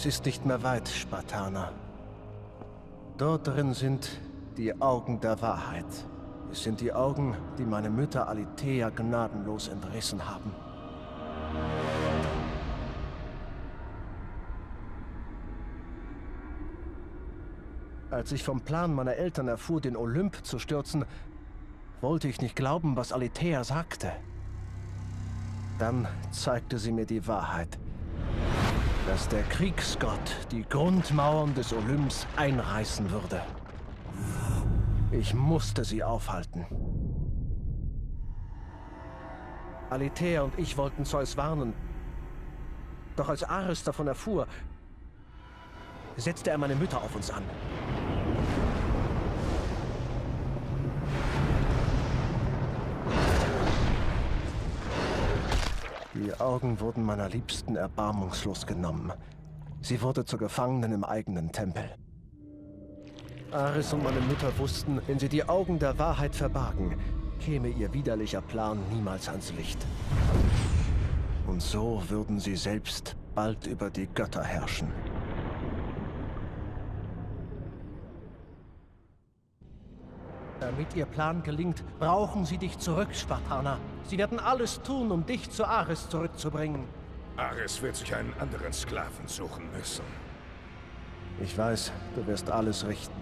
Es ist nicht mehr weit, Spartaner. Dort drin sind die Augen der Wahrheit. Es sind die Augen, die meine Mütter Alithea gnadenlos entrissen haben. Als ich vom Plan meiner Eltern erfuhr, den Olymp zu stürzen, wollte ich nicht glauben, was Alithea sagte. Dann zeigte sie mir die Wahrheit. Dass der Kriegsgott die Grundmauern des Olymps einreißen würde. Ich musste sie aufhalten. Alithea und ich wollten Zeus warnen. Doch als Ares davon erfuhr, setzte er meine Mütter auf uns an. Die Augen wurden meiner Liebsten erbarmungslos genommen. Sie wurde zur Gefangenen im eigenen Tempel. Ares und meine Mütter wussten, wenn sie die Augen der Wahrheit verbargen, käme ihr widerlicher Plan niemals ans Licht. Und so würden sie selbst bald über die Götter herrschen. Damit ihr Plan gelingt, brauchen sie dich zurück, Spartaner. Sie werden alles tun, um dich zu Ares zurückzubringen. Ares wird sich einen anderen Sklaven suchen müssen. Ich weiß, du wirst alles richten.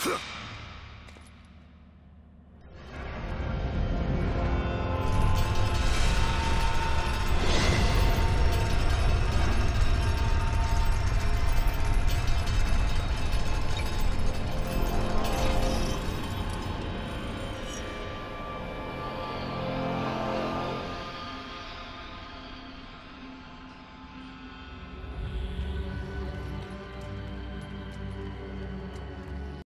Huh.